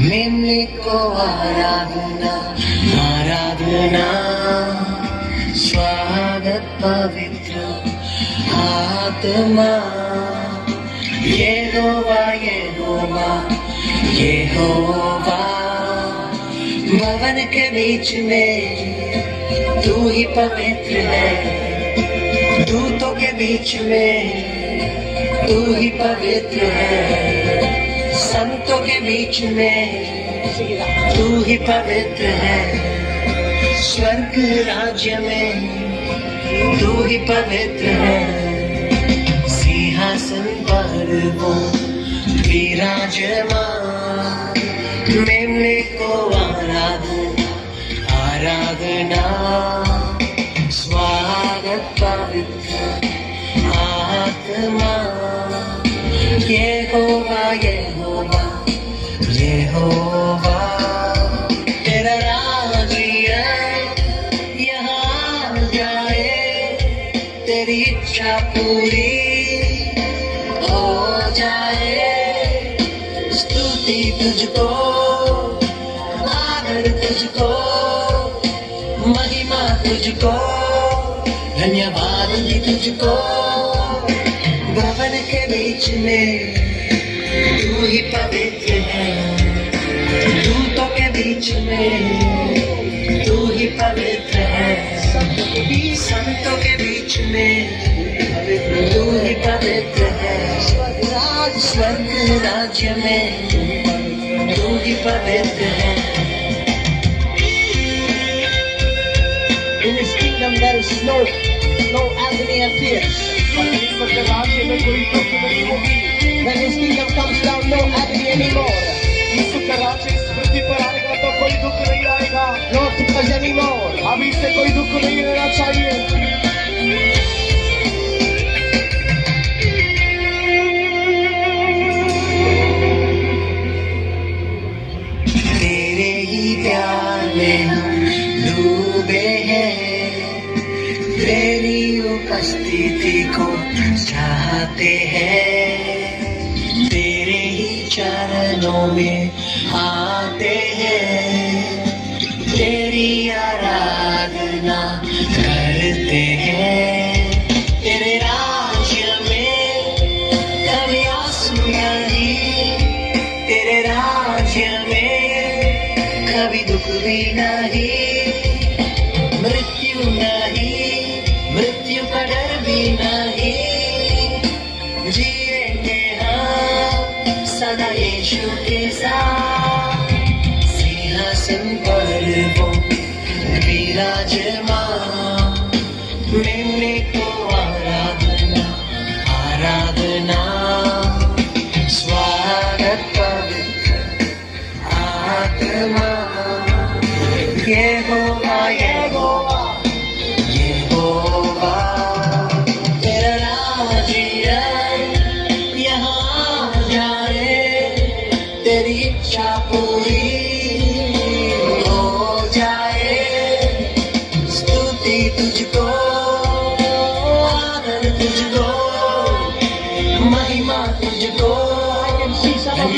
मिमने आराधना स्वागत पवित्र आत्मा। ये होवा ये भवन के बीच में तू ही पवित्र है। दूतों के बीच में तू ही पवित्र है। संतों के बीच में। तू ही पवित्र है स्वर्ग राज्य में। तू ही पवित्र है सिंहासन पर वो विराजमान। मेमने को आराधना आराधना। स्वागत पवित्र आत्मा। ये होगा, ये तेरा राज्य यहाँ जाए। तेरी इच्छा पूरी हो जाए। स्तुति तुझको, आदर तुझको, महिमा तुझको, धन्यवाद भी तुझको। भवन के बीच में तू ही पवित्र बीच में तू ही पवित्र है संतों के बीच में तू ही पवित्र है स्वर्ग राज्य में तू ही पवित्र है In his kingdom there is no no agony and tears. परमेश्वर के राज्य में कोई दुख नहीं होगी When his kingdom comes down, no agony anymore. अभी से कोई दुख नहीं रहना चाहिए। तेरे ही प्यार में डूबे हैं। तेरी उपस्थिति को चाहते हैं। तेरे ही चरणों में आते हैं। तेरी आराधना करते हैं। तेरे राज्य में कभी आँसू नहीं तेरे राज्य में कभी दुख भी नहीं, मृत्यु नहीं, मृत्यु का डर भी नहीं। जिएँगे हम सदा यीशु के साथ। सिंहासन पर वो विराजमान मिलने को आराधना आराधना स्वागत पवित्र आत्मा ये होगा ये होगा ये होगा तेरा राज्य यहाँ जाए तेरी इच्छा पूरी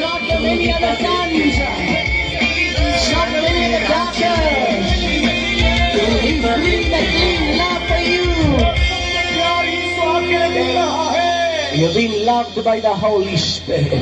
not from any other sons, not from any other daughters. The for you. You've been loved by the Holy Spirit.